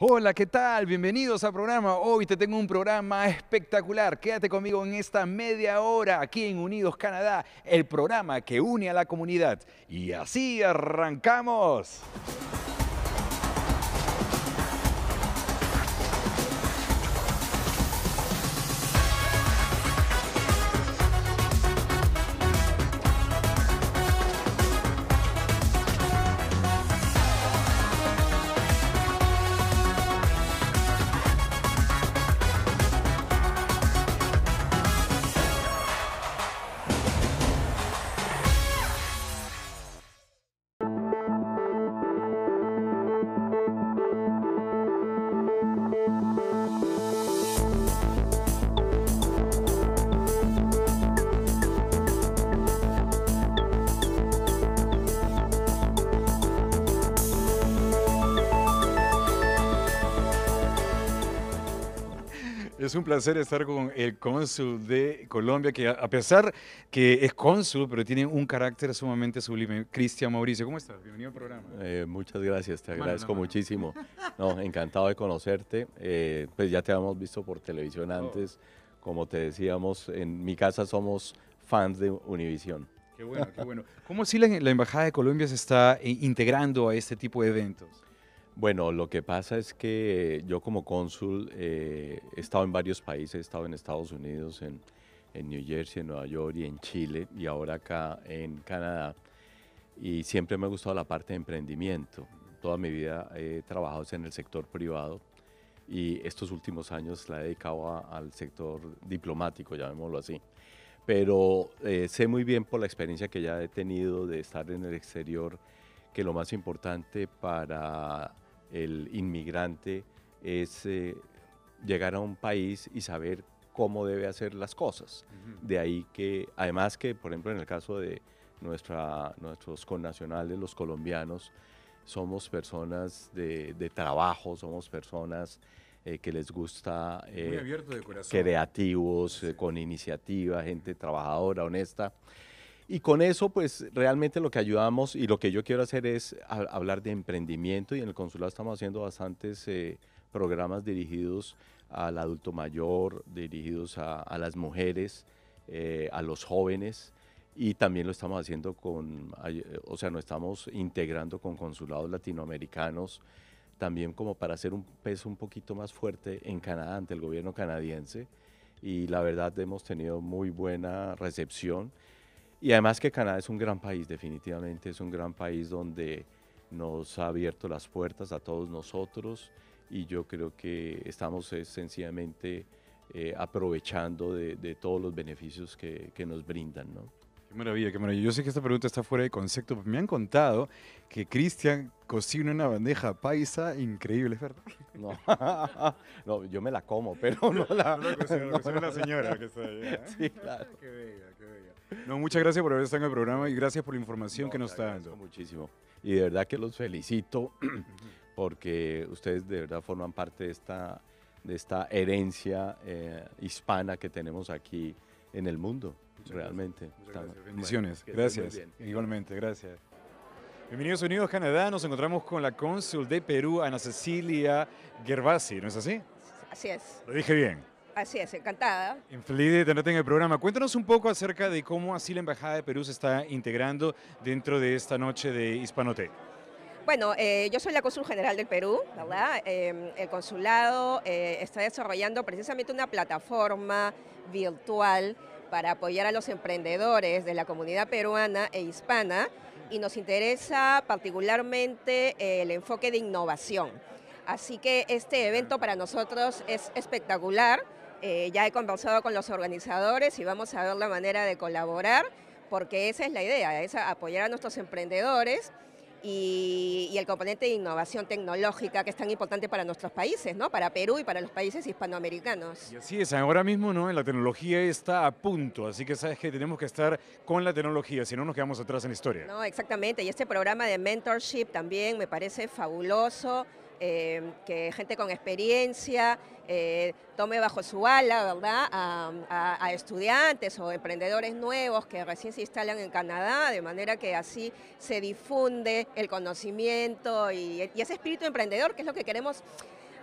Hola, ¿qué tal? Bienvenidos al programa. Hoy te tengo un programa espectacular. Quédate conmigo en esta media hora aquí en Unidos Canadá, el programa que une a la comunidad. Y así arrancamos. Es un placer estar con el cónsul de Colombia, que a pesar que es cónsul, pero tiene un carácter sumamente sublime. Cristian Mauricio, ¿cómo estás? Bienvenido al programa. Eh, muchas gracias, te agradezco no, muchísimo. No, encantado de conocerte. Eh, pues ya te habíamos visto por televisión antes. Como te decíamos, en mi casa somos fans de Univision. Qué bueno, qué bueno. ¿Cómo si la, la Embajada de Colombia se está eh, integrando a este tipo de eventos? Bueno, lo que pasa es que yo como cónsul eh, he estado en varios países, he estado en Estados Unidos, en, en New Jersey, en Nueva York y en Chile y ahora acá en Canadá. Y siempre me ha gustado la parte de emprendimiento. Toda mi vida he trabajado en el sector privado y estos últimos años la he dedicado al sector diplomático, llamémoslo así. Pero eh, sé muy bien por la experiencia que ya he tenido de estar en el exterior que lo más importante para el inmigrante es eh, llegar a un país y saber cómo debe hacer las cosas. De ahí que, además que, por ejemplo, en el caso de nuestra, nuestros connacionales, los colombianos, somos personas de, de trabajo, somos personas eh, que les gusta Muy eh, abierto de corazón. creativos, eh, con iniciativa, gente trabajadora, honesta. Y con eso, pues realmente lo que ayudamos y lo que yo quiero hacer es ha- hablar de emprendimiento y en el consulado estamos haciendo bastantes eh, programas dirigidos al adulto mayor, dirigidos a, a las mujeres, eh, a los jóvenes y también lo estamos haciendo con, o sea, nos estamos integrando con consulados latinoamericanos también como para hacer un peso un poquito más fuerte en Canadá ante el gobierno canadiense y la verdad hemos tenido muy buena recepción y además que Canadá es un gran país definitivamente es un gran país donde nos ha abierto las puertas a todos nosotros y yo creo que estamos eh, sencillamente eh, aprovechando de, de todos los beneficios que, que nos brindan, ¿no? Qué maravilla, qué maravilla. Yo sé que esta pregunta está fuera de concepto, pero me han contado que Cristian cocina una bandeja paisa increíble, ¿es verdad? No, no, yo me la como, pero no la... No, la cocina, la cocina la señora que está ahí, ¿eh? Sí, claro. Qué bella, qué bella. No, muchas gracias por haber estado en el programa y gracias por la información No, que nos está dando. muchísimo. Y de verdad que los felicito porque ustedes de verdad forman parte de esta, de esta herencia eh, hispana que tenemos aquí en el mundo, Muchas realmente. Muchas Estamos- gracias. Bendiciones. Bueno, gracias. Igualmente, gracias. Bienvenidos a Unidos Canadá. Nos encontramos con la cónsul de Perú, Ana Cecilia Gervasi, ¿no es así? Así es, Lo dije bien. Así es, encantada. Feliz de tenerte en el programa. Cuéntanos un poco acerca de cómo así la Embajada de Perú se está integrando dentro de esta noche de Hispanote. Bueno, eh, yo soy la cónsul general del Perú, ¿verdad? Eh, el consulado eh, está desarrollando precisamente una plataforma virtual para apoyar a los emprendedores de la comunidad peruana e hispana y nos interesa particularmente eh, el enfoque de innovación. Así que este evento para nosotros es espectacular. Eh, ya he conversado con los organizadores y vamos a ver la manera de colaborar porque esa es la idea, es apoyar a nuestros emprendedores y, y el componente de innovación tecnológica que es tan importante para nuestros países, ¿no? Para Perú y para los países hispanoamericanos. Y así es, ahora mismo ¿no? la tecnología está a punto, así que sabes que tenemos que estar con la tecnología, si no nos quedamos atrás en la historia. No, exactamente. Y este programa de mentorship también me parece fabuloso. Eh, que gente con experiencia eh, tome bajo su ala, ¿verdad? A, a- a estudiantes o emprendedores nuevos que recién se instalan en Canadá, de manera que así se difunde el conocimiento y, y ese espíritu emprendedor, que es lo que queremos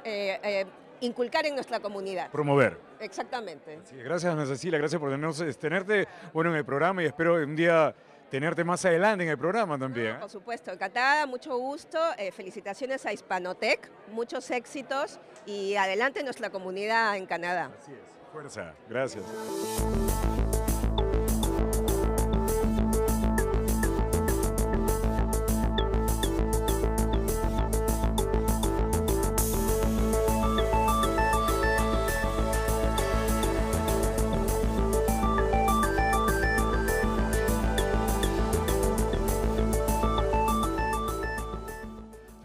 eh, eh, inculcar en nuestra comunidad. Promover. Exactamente. Sí, gracias, Ana Cecilia, gracias por tenernos, tenerte bueno, en el programa y espero un día tenerte más adelante en el programa también. ¿eh? Por supuesto, encantada, mucho gusto, eh, felicitaciones a Hispanotec, muchos éxitos y adelante nuestra comunidad en Canadá. Así es, fuerza, gracias.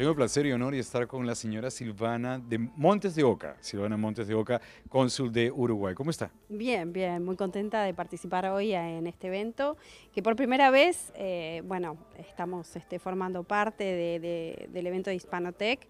Tengo el placer y honor de estar con la señora Silvana de Montes de Oca, Silvana Montes de Oca, cónsul de Uruguay. ¿Cómo está? Bien, bien, muy contenta de participar hoy en este evento, que por primera vez, eh, bueno, estamos este, formando parte de, de, del evento de Hispanotech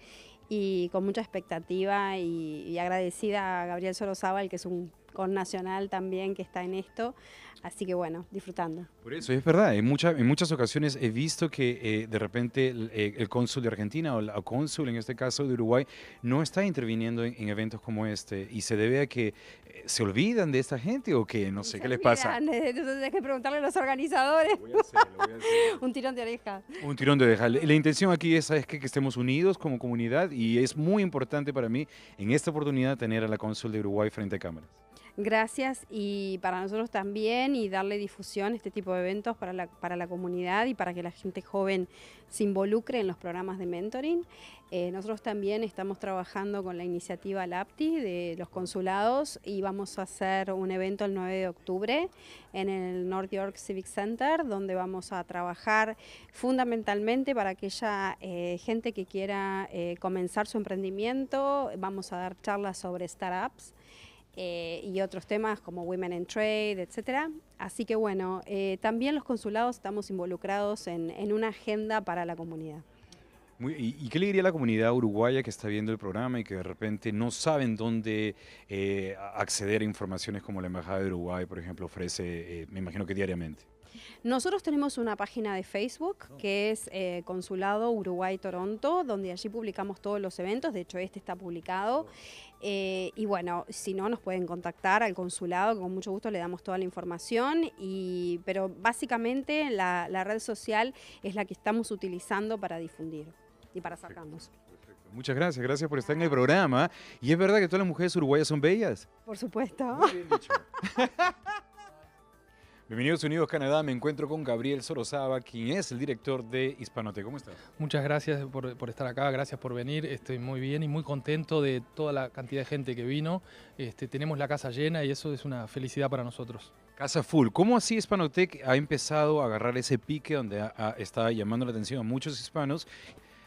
y con mucha expectativa y, y agradecida a Gabriel Sorozábal, que es un con nacional también que está en esto, así que bueno, disfrutando. Por eso, es verdad, en, mucha, en muchas ocasiones he visto que eh, de repente el, eh, el, cónsul de Argentina o el cónsul, en este caso de Uruguay, no está interviniendo en, en eventos como este y se debe a que eh, se olvidan de esta gente o que no sé se qué les pasa. Entonces hay que preguntarle a los organizadores. Voy a hacerlo, voy a hacerlo. Un tirón de oreja. Un tirón de oreja. La intención aquí es, es que, que, estemos unidos como comunidad y es muy importante para mí en esta oportunidad tener a la cónsul de Uruguay frente a cámaras. Gracias y para nosotros también y darle difusión a este tipo de eventos para la, para la comunidad y para que la gente joven se involucre en los programas de mentoring. Eh, nosotros también estamos trabajando con la iniciativa LAPTI de los consulados y vamos a hacer un evento el 9 de octubre en el North York Civic Center donde vamos a trabajar fundamentalmente para aquella eh, gente que quiera eh, comenzar su emprendimiento. Vamos a dar charlas sobre startups. Eh, y otros temas como Women in Trade, etcétera. Así que bueno, eh, también los consulados estamos involucrados en, en una agenda para la comunidad. Y, qué le diría a la comunidad uruguaya que está viendo el programa y que de repente no saben dónde eh, acceder a informaciones como la Embajada de Uruguay, por ejemplo, ofrece, me imagino que diariamente? Nosotros tenemos una página de Facebook que es eh, Consulado Uruguay Toronto, donde allí publicamos todos los eventos, de hecho este está publicado. Eh, y bueno, si no, nos pueden contactar al consulado, con mucho gusto le damos toda la información, y, pero básicamente la, la red social es la que estamos utilizando para difundir y para sacarnos. Muchas gracias, gracias por estar en el programa. Y es verdad que todas las mujeres uruguayas son bellas. Por supuesto. Muy bien dicho. Bienvenidos a Unidos Canadá, me encuentro con Gabriel Sorosaba, quien es el director de Hispanote. ¿Cómo estás? Muchas gracias por, por, estar acá, gracias por venir, estoy muy bien y muy contento de toda la cantidad de gente que vino. Este, tenemos la casa llena y eso es una felicidad para nosotros. Casa full. ¿Cómo así Hispanotec ha empezado a agarrar ese pique donde a, a, está llamando la atención a muchos hispanos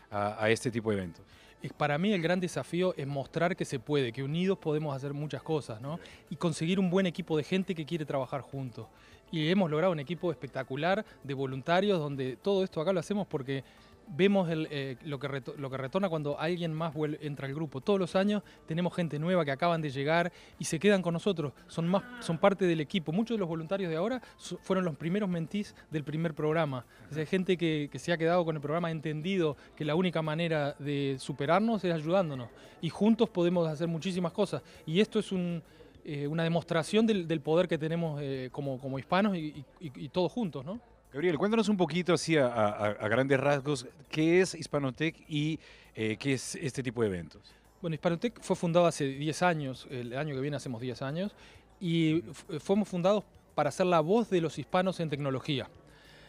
a, a este tipo de eventos? para mí el gran desafío es mostrar que se puede, que unidos podemos hacer muchas cosas, ¿no? Y conseguir un buen equipo de gente que quiere trabajar juntos. Y hemos logrado un equipo espectacular de voluntarios donde todo esto acá lo hacemos porque vemos eh, lo, que lo, que retorna cuando alguien más entra al grupo. Todos los años tenemos gente nueva que acaban de llegar y se quedan con nosotros, son, más, son parte del equipo. Muchos de los voluntarios de ahora fueron los primeros mentís del primer programa. O gente que, que, se ha quedado con el programa, ha entendido que la única manera de superarnos es ayudándonos. Y juntos podemos hacer muchísimas cosas. Y esto es un, eh, una demostración del, del, poder que tenemos eh, como, como hispanos y, y, y todos juntos, ¿no? Gabriel, cuéntanos un poquito así a, a, a grandes rasgos qué es Hispanotec y eh, qué es este tipo de eventos. Bueno, Hispanotec fue fundado hace 10 años, el año que viene hacemos 10 años, y fuimos fundados para ser la voz de los hispanos en tecnología.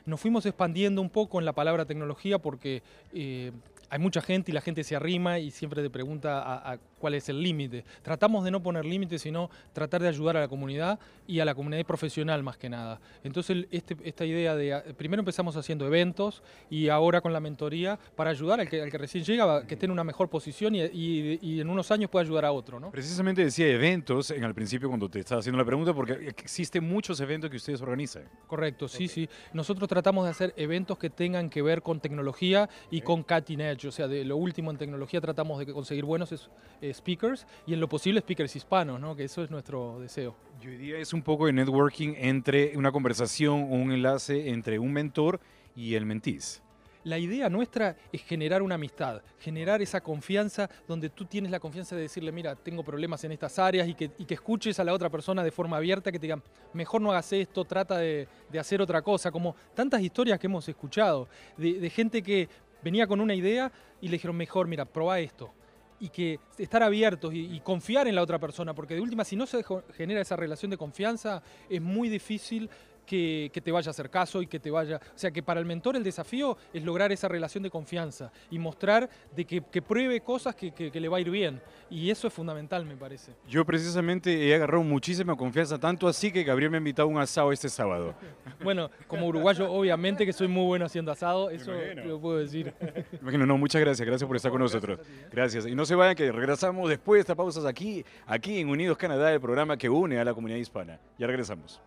Nos fuimos expandiendo un poco en la palabra tecnología porque eh, hay mucha gente y la gente se arrima y siempre te pregunta a, a cuál es el límite. Tratamos de no poner límites, sino tratar de ayudar a la comunidad y a la comunidad profesional más que nada. Entonces, este, esta idea de, primero empezamos haciendo eventos y ahora con la mentoría para ayudar al que, al que recién llega, que esté en una mejor posición y, y, y, en unos años pueda ayudar a otro. ¿no? Precisamente decía eventos en el principio cuando te estaba haciendo la pregunta, porque existen muchos eventos que ustedes organizan. Correcto, sí, okay. sí. Nosotros tratamos de hacer eventos que tengan que ver con tecnología y okay. con cutting edge, o sea, de lo último en tecnología tratamos de conseguir buenos speakers y en lo posible speakers hispanos, ¿no? que eso es nuestro deseo. Y hoy día es un poco de networking entre una conversación o un enlace entre un mentor y el mentís. la idea nuestra es generar una amistad, generar esa confianza donde tú tienes la confianza de decirle, mira, tengo problemas en estas áreas y que, y que escuches a la otra persona de forma abierta, que te digan, mejor no hagas esto, trata de, de hacer otra cosa, como tantas historias que hemos escuchado, de, de gente que venía con una idea y le dijeron, mejor, mira, probá esto y que estar abiertos y, y, confiar en la otra persona, porque de última, si no se genera esa relación de confianza, es muy difícil que, que, te vaya a hacer caso y que te vaya... O sea, que para el mentor el desafío es lograr esa relación de confianza y mostrar de que, que pruebe cosas que, que, le va a ir bien. Y eso es fundamental, me parece. Yo precisamente he agarrado muchísima confianza, tanto así que Gabriel me ha invitado a un asado este sábado. bueno, como uruguayo, obviamente que soy muy bueno haciendo asado, eso lo puedo decir. Imagino, no, muchas gracias, gracias por estar con nosotros. Gracias. Y no se vayan que regresamos después de estas pausas aquí, aquí en Unidos Canadá, el programa que une a la comunidad hispana. Ya regresamos.